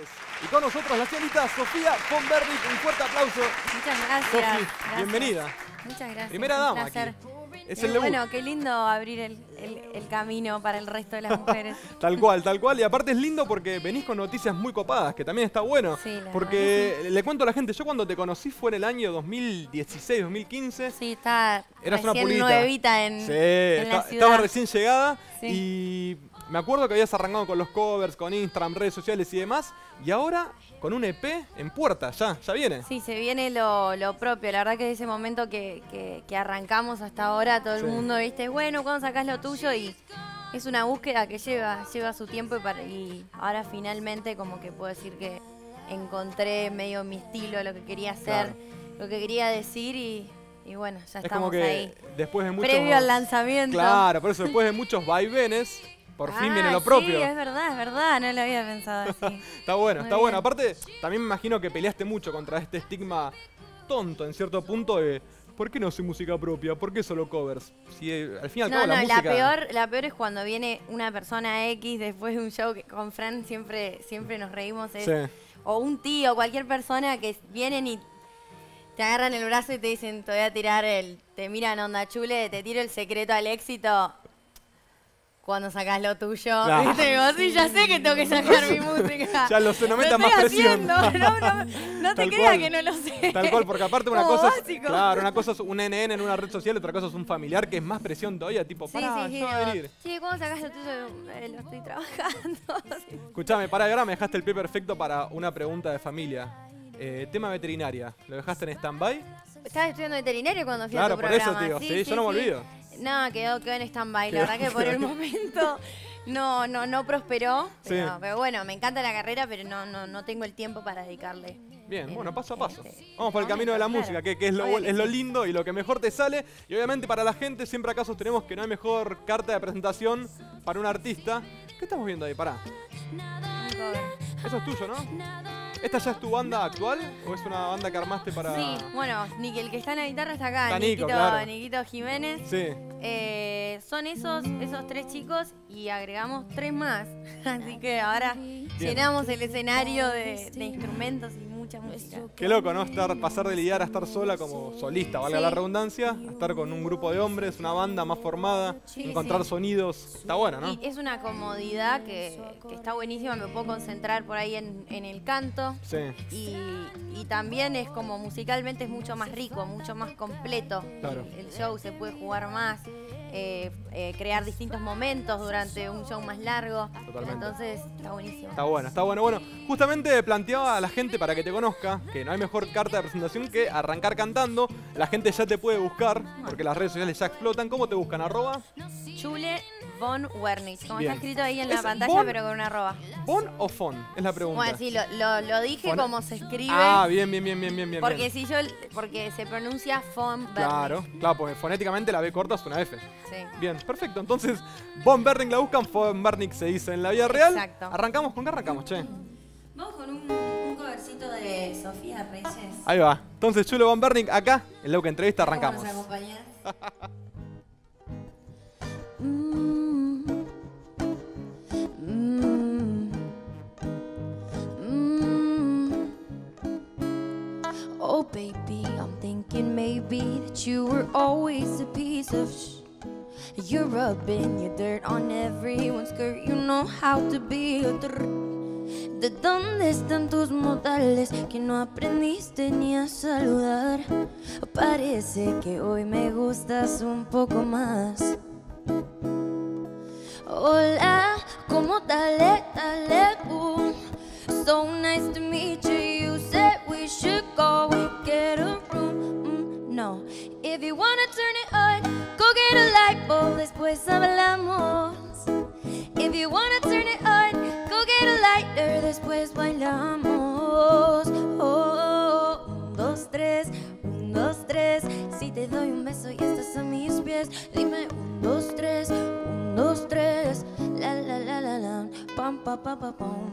ustedes. Y con nosotros la señorita Sofía von. Un fuerte aplauso. Muchas gracias. Bienvenida. Muchas gracias. Primera un dama placer. aquí. Es Eh, debut. bueno, qué lindo abrir el, el- el camino para el resto de las mujeres. Tal cual, tal cual. Y aparte es lindo porque venís con noticias muy copadas, que también está bueno. Sí, la porque le cuento a la gente, yo cuando te conocí fue en el año 2016, 2015. Sí, está Eras una pulita. nuevita en, Sí, en la esta- ciudad. estaba recién llegada Sí. y me acuerdo que habías arrancado con los covers, con Instagram, redes sociales y demás. Y ahora con un EP en puerta, ya, ya viene. Sí, se viene lo, lo propio. La verdad que de ese momento que, que- que arrancamos hasta ahora, todo el Sí. mundo, viste, bueno, cuando sacás lo tuyo? Y es una búsqueda que lleva, lleva su tiempo y, para- y ahora finalmente como que puedo decir que encontré medio mi estilo, lo que quería hacer, Claro. lo que quería decir y, y bueno, ya es estamos como que ahí. después de muchos... Previo al lanzamiento. Claro, por eso después de muchos vaivenes, por fin Ah, viene lo propio. Sí, es verdad, es verdad, no lo había pensado así. Está bueno, Muy está bueno. Aparte, también me imagino que peleaste mucho contra este estigma tonto en cierto punto de ¿por qué no soy música propia? ¿Por qué solo covers? Si eh, al fin y al No, no, la la, música. peor, la peor es cuando viene una persona X después de un show que con Fran siempre, siempre nos reímos. es- Sí. O un tío, cualquier persona que vienen y te agarran el brazo y te dicen, te voy a tirar el, te miran onda chule, te tiro el secreto al éxito cuando sacás lo tuyo. Claro. Sí, ya sé que tengo que sacar mi música. Ya lo sé, no metas más presión. No, no, no te creas que no lo sé. Tal cual, porque aparte una Como cosa es, claro, una cosa es un NN en una red social, otra cosa es un familiar que es más presión todavía, tipo, Sí, pará, sí, sí. yo voy a no. venir. Sí, ¿cuándo sacás lo tuyo? Eh, lo estoy trabajando. Escuchame, pará, y ahora me dejaste el pie perfecto para una pregunta de familia. Eh, tema veterinaria, ¿lo dejaste en stand-by? Estaba estudiando veterinario cuando fui Claro, a tu por eso, programa. tío. Sí, yo no me olvido. No, quedó, quedó en stand-by. La verdad que por el momento no, no, no prosperó. Sí. Pero, bueno, me encanta la carrera, pero no, no, no tengo el tiempo para dedicarle. Bien, en- bueno, paso a paso. este, Vamos por el camino de la música, que, que es, lo, es lo lindo y lo que mejor te sale. Y obviamente para la gente siempre acá sostenemos que no hay mejor carta de presentación para un artista. ¿Qué estamos viendo ahí? Pará. Eso es tuyo, ¿no? ¿Esta ya es tu banda actual o es una banda que armaste para...? Sí, bueno, el que está en la guitarra está acá, Está Nico, Niquito, claro. Niquito Jiménez. Sí. Eh, son esos, esos tres chicos y agregamos tres más. Así que ahora llenamos el escenario de, de instrumentos y mucha música. Qué loco, ¿no? Estar, pasar de lidiar a estar sola como solista, valga Sí. la redundancia, a estar con un grupo de hombres, una banda más formada, Sí, encontrar sí. sonidos. Está bueno, ¿no? Y es una comodidad que, que está buenísima, me puedo concentrar por ahí en, en el canto. Sí. Y, y también es como musicalmente es mucho más rico, mucho más completo. Claro. El, el show se puede jugar más, eh, eh, crear distintos momentos durante un show más largo. Totalmente. Entonces está buenísimo. Está bueno, está bueno. Bueno, justamente planteaba a la gente para que te conozca que no hay mejor carta de presentación que arrancar cantando. La gente ya te puede buscar porque las redes sociales ya explotan. ¿Cómo te buscan? ¿Arroba? Chule von Wernich, como Bien. está escrito ahí en la ¿Es pantalla, von? pero con una arroba. ¿Bon o fon? Es la pregunta. Bueno, sí, lo, lo- lo dije Fone- como se escribe. Ah, bien, bien, bien, bien, bien, bien. porque bien. si yo, porque se pronuncia von Wernich. Claro, claro, porque fonéticamente la B corta es una F. Sí. Bien, perfecto. Entonces, Von Berning la buscan, Von Berning se dice en la vida real. Exacto. Arrancamos con qué arrancamos, che. Vamos con un, un covercito de Sofía Reyes. Ahí va. Entonces, Chulo Von Berning, acá, en Loca Entrevista, arrancamos. Vamos a acompañar. Mm-hmm. Mm-hmm. Mm-hmm. Oh, baby, I'm thinking maybe that you were always a piece of sh. You're rubbing your dirt on everyone's skirt. You know how to be a ¿De dónde están tus modales que no aprendiste ni a saludar? Parece que hoy me gustas un poco más. Hola, ¿cómo dale, dale, boom? So nice to meet you. Pam pa pa pa pam.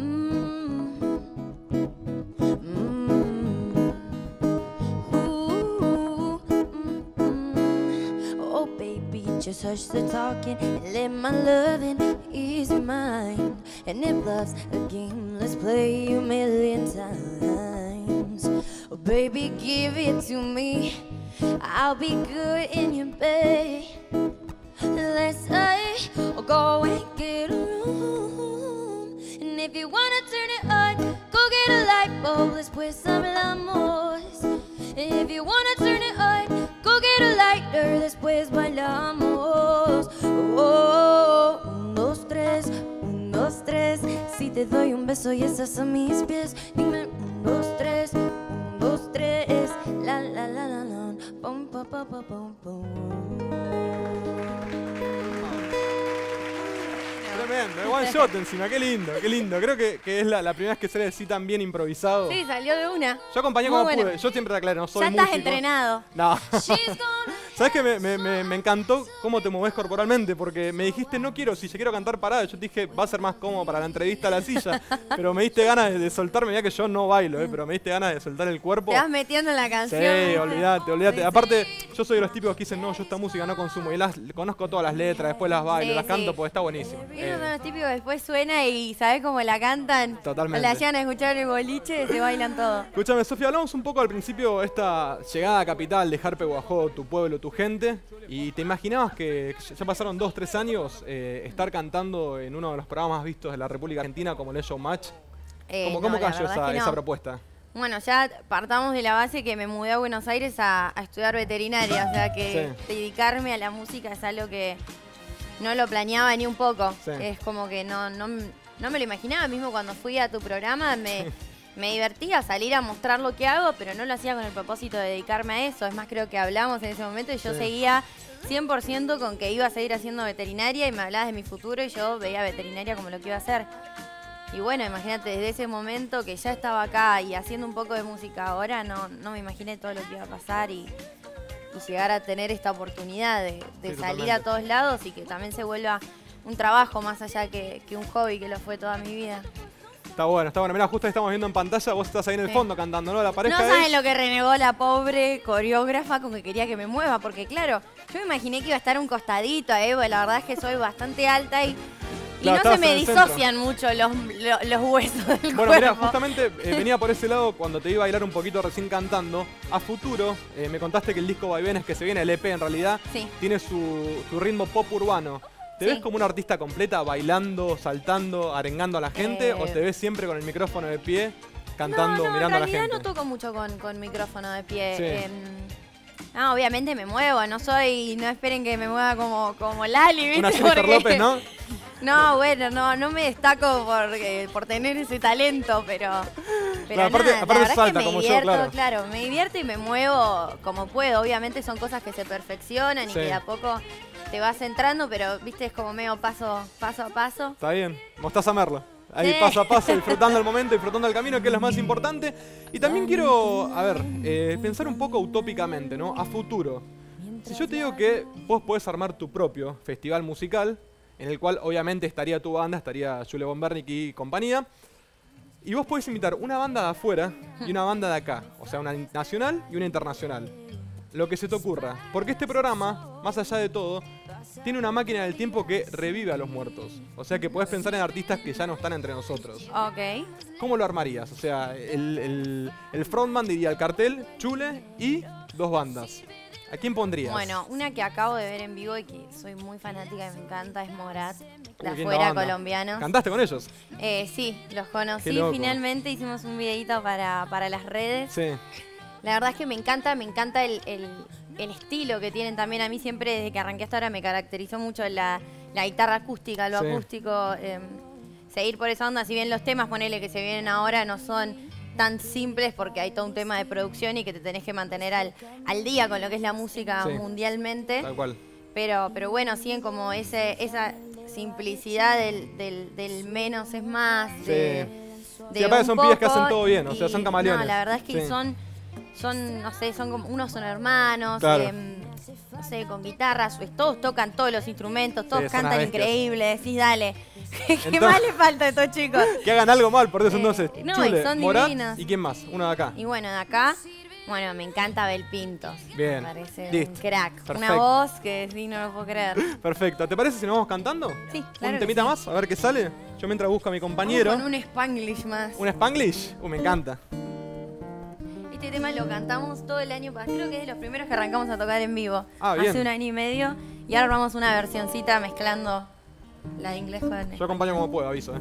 Mm. Mm. Mm. Oh, baby, just hush the talking and let my loving ease your mind. And if love's a game, let's play a million times. Oh, baby, give it to me. I'll be good in your bed. Beso y estás a mis pies, dime un, dos, tres, un, dos, tres. La la la la la. Pum, pum, pum, pum, pum, pum. Tremendo, de one shot encima, qué lindo, qué lindo. Creo que, que es la, la primera vez que sale así tan bien improvisado. Sí, salió de una. Yo acompañé Muy como bueno. pude, yo siempre te aclaro, no soy Ya estás músico. entrenado. No. She's gonna ¿Sabes que me, me- encantó cómo te moves corporalmente? Porque me dijiste, no quiero, si yo quiero cantar parado, yo te dije, va a ser más cómodo para la entrevista a la silla. pero me diste ganas de, de soltarme, ya que yo no bailo, ¿eh? pero me diste ganas de soltar el cuerpo. Te vas metiendo en la Sí, canción. olvídate, olvídate. Sí, sí. Aparte, yo soy de los típicos que dicen, no, yo esta música no consumo. Y las, conozco todas las letras, después las bailo, Sí, las canto sí. porque está buenísimo. Eh, son los típicos después suena y ¿sabes cómo la cantan? Totalmente. La llegan a escuchar en el boliche se bailan todo. Escúchame, Sofía, hablamos un poco al principio de esta llegada a Capital de Jarpe Guajó, tu pueblo, tu gente. Y te imaginabas que ya pasaron dos, tres años eh, estar cantando en uno de los programas más vistos de la República Argentina como el Showmatch. Eh, ¿Cómo, no, cómo la cayó esa, es que esa no. propuesta? Bueno, ya partamos de la base que me mudé a Buenos Aires a, a estudiar veterinaria, o sea que Sí. dedicarme a la música es algo que no lo planeaba ni un poco. Sí. Es como que no, no, no me lo imaginaba, mismo cuando fui a tu programa me, me divertía salir a mostrar lo que hago, pero no lo hacía con el propósito de dedicarme a eso. Es más, creo que hablamos en ese momento y yo Sí. seguía 100% con que iba a seguir haciendo veterinaria y me hablabas de mi futuro y yo veía veterinaria como lo que iba a hacer. Y bueno, imagínate, desde ese momento que ya estaba acá y haciendo un poco de música ahora, no, no me imaginé todo lo que iba a pasar y, y llegar a tener esta oportunidad de, de Sí, salir a todos lados y que también se vuelva un trabajo más allá que, que un hobby que lo fue toda mi vida. Está bueno, está bueno. Mirá, justo estamos viendo en pantalla, vos estás ahí en el Sí. fondo cantando, ¿no? La No pareja de saben lo que renegó la pobre coreógrafa con que quería que me mueva, porque claro, yo me imaginé que iba a estar un costadito a Evo, la verdad es que soy bastante alta y, y Claro, no se me centro. disocian mucho los, lo- los huesos del Bueno, mira, cuerpo. justamente eh, venía por ese lado cuando te iba a bailar un poquito recién cantando. A futuro, eh, me contaste que el disco Vaivenes que se viene, el EP en realidad, Sí. tiene su, su ritmo pop urbano. ¿Te Sí. ves como una artista completa, bailando, saltando, arengando a la gente? Eh. ¿O te ves siempre con el micrófono de pie, cantando, no, no, mirando a en la realidad gente? no toco mucho con, con micrófono de pie. Sí. Em, no, obviamente me muevo, no soy, no esperen que me mueva como, como Lali, ¿viste? Una Porque- López, ¿no? No, bueno, no, no me destaco por, eh, por tener ese talento, pero. Pero aparte- nada, aparte la salta es que me como yo, divierto, claro. me divierto y me muevo como puedo. Obviamente son cosas que se perfeccionan y que de a poco te vas entrando, pero viste, es como medio paso, paso a paso. Está bien, mostaza Merlo. Ahí Sí. paso a paso, disfrutando el momento, disfrutando el camino, que es lo más importante. Y también quiero, a ver, eh, pensar un poco utópicamente, ¿no? A futuro. Si yo te digo que vos podés armar tu propio festival musical, en el cual obviamente estaría tu banda, estaría Jule Bombernik y compañía, y vos podés invitar una banda de afuera y una banda de acá, o sea, una nacional y una internacional. Lo que se te ocurra. Porque este programa, más allá de todo, tiene una máquina del tiempo que revive a los muertos. O sea que podés pensar en artistas que ya no están entre nosotros. Ok. ¿Cómo lo armarías? O sea, el, el- el frontman diría el cartel, Chule y dos bandas. ¿A quién pondrías? Bueno, una que acabo de ver en vivo y que soy muy fanática y me encanta es Morat, de afuera banda. colombianos. ¿Cantaste con ellos? Eh, sí, los conocí. Finalmente hicimos un videito para, para las redes. Sí. La verdad es que me encanta, me encanta el, el- el estilo que tienen también. A mí siempre, desde que arranqué hasta ahora, me caracterizó mucho la, la guitarra acústica, lo Sí. acústico. eh, seguir por esa onda, si bien los temas, ponele que se vienen ahora, no son tan simples porque hay todo un tema de producción y que te tenés que mantener al, al día con lo que es la música Sí. mundialmente. Tal cual. Pero, pero bueno, siguen como ese, esa simplicidad del, del, del menos es más. Sí. De, Sí, aparte son pibes que poco hacen todo bien, o sea, son camaleones. No, la verdad es que son, son, no sé, son como, unos son hermanos, Claro. em, no sé, con guitarras, pues, todos tocan todos los instrumentos, todos cantan increíble, decís, dale. ¿Qué Entonces- más le falta a estos chicos? Que hagan algo mal, por eso Eh, entonces. no, Chule, y son Morat divinos. y quién más, uno de acá. Y bueno, de acá, bueno, me encanta Bel Pintos. Bien, Me parece listo, un crack. Una voz que sí, no lo puedo creer. Perfecto. ¿Te parece si nos vamos cantando? Sí, ¿Un claro que temita sí. más? A ver qué sale. Yo mientras busco a mi compañero. Con un spanglish más. ¿Un Spanglish? Uh, me encanta. Este tema lo cantamos todo el año pasado. Creo que es de los primeros que arrancamos a tocar en vivo. Ah, bien. Hace un año y medio. Y ahora armamos una versioncita mezclando la de inglés con Yo acompaño como puedo, aviso, eh.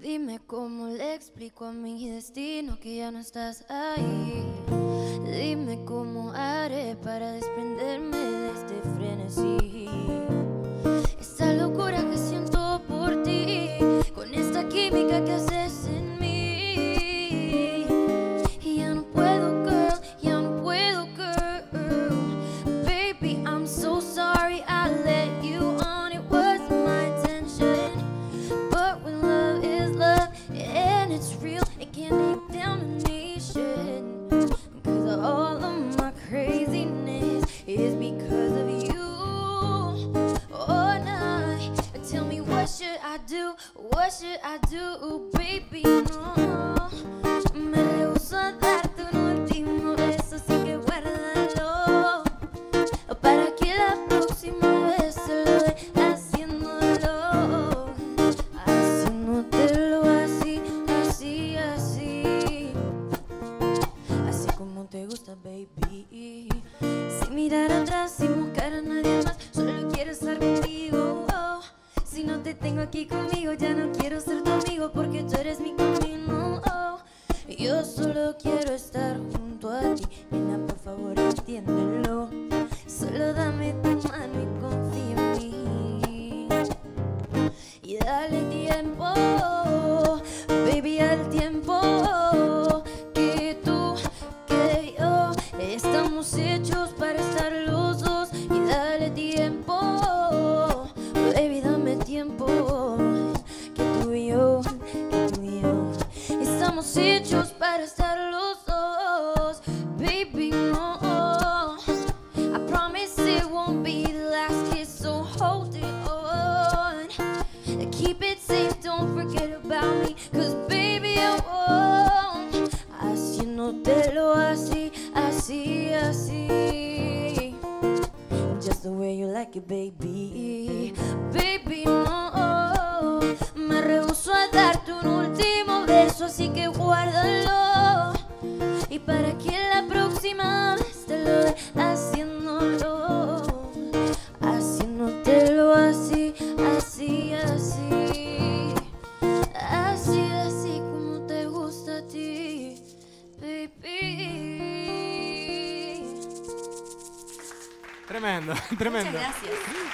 Dime cómo le explico a mi destino que ya no estás ahí. Dime cómo haré para desprenderme de este frenesí. Locura que siento por ti, con esta química que haces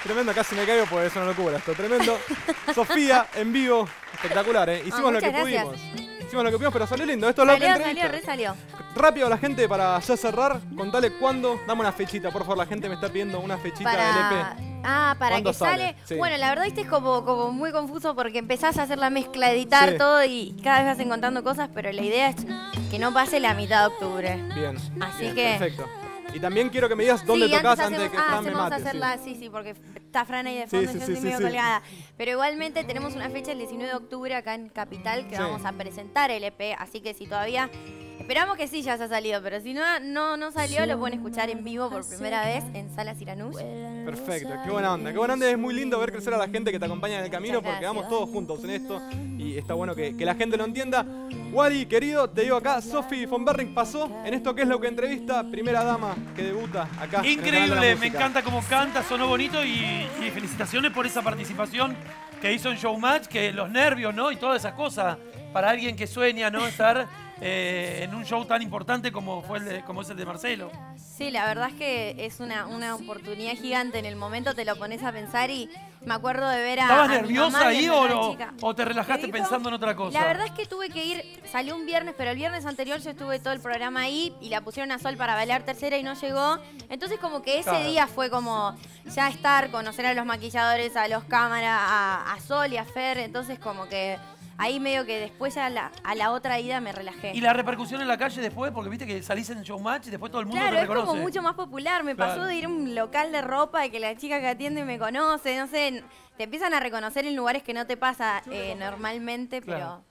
Tremendo, casi me caigo porque es una locura esto. Tremendo. Sofía, en vivo. Espectacular, ¿eh? Hicimos Ah, lo que pudimos. Hicimos lo que pudimos, pero salió lindo. Esto es lo que Salió, salió, re salió. Rápido la gente para ya cerrar. Contale cuándo. Dame una fechita, por favor. La gente me está pidiendo una fechita Para... del EP. Ah, para ¿Cuándo que sale. sale? Sí. Bueno, la verdad este es como, como muy confuso porque empezás a hacer la mezcla, editar Sí. todo y cada vez vas encontrando cosas, pero la idea es que no pase la mitad de octubre. Bien. Así bien, que- Perfecto. Y también quiero que me digas dónde sí, tocas antes antes de hacemos- que ah, Fran me hacemos mate. hacerla, sí. sí, porque está Fran ahí de fondo sí, y yo estoy medio colgada. Pero igualmente tenemos una fecha el 19 de octubre acá en Capital que vamos a presentar el EP, así que si todavía... Esperamos que sí ya se ha salido, pero si no, no, no salió, lo pueden escuchar en vivo por primera vez en Sala Siranush. Perfecto, qué buena onda, qué buena onda. Es muy lindo ver crecer a la gente que te acompaña en el camino porque vamos todos juntos en esto y está bueno que, que la gente lo entienda. Wally, querido, te digo acá, Sophie von Berring pasó en esto que es lo que entrevista, primera dama que debuta acá. en el canal de la Increíble, me encanta cómo canta, sonó bonito y, y felicitaciones por esa participación que hizo en Showmatch, que los nervios, ¿no? Y todas esas cosas, para alguien que sueña, ¿no? Estar eh, en un show tan importante como, fue el de- como es el de Marcelo. Sí, la verdad es que es una, una oportunidad gigante. En el momento te lo pones a pensar y me acuerdo de ver a. ¿Estabas a mi nerviosa mamá ahí o, no- o te relajaste pensando en otra cosa? La verdad es que tuve que ir, salió un viernes, pero el viernes anterior yo estuve todo el programa ahí y la pusieron a Sol para bailar tercera y no llegó. Entonces como que ese Claro. día fue como ya estar, conocer a los maquilladores, a los cámaras, a, a Sol y a Fer. Entonces como que ahí medio que después a la, a la otra ida me relajé. ¿Y la repercusión en la calle después? Porque viste que salís en Showmatch y después todo el mundo Claro, te es reconoce. como mucho más popular. Me Claro. pasó de ir a un local de ropa y que la chica que atiende me conoce, no sé. Te empiezan a reconocer en lugares que no te pasa eh, normalmente, pero Claro.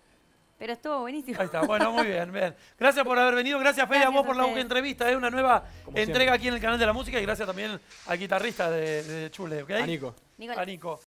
Pero estuvo buenísimo. Ahí está, bueno, muy bien, bien. Gracias por haber venido, gracias Fede a vos a por la entrevista, es una nueva Como entrega siempre. aquí en el canal de la música y gracias también al guitarrista de, de Chule, ¿ok? A Nico. Nicolás. A Nico.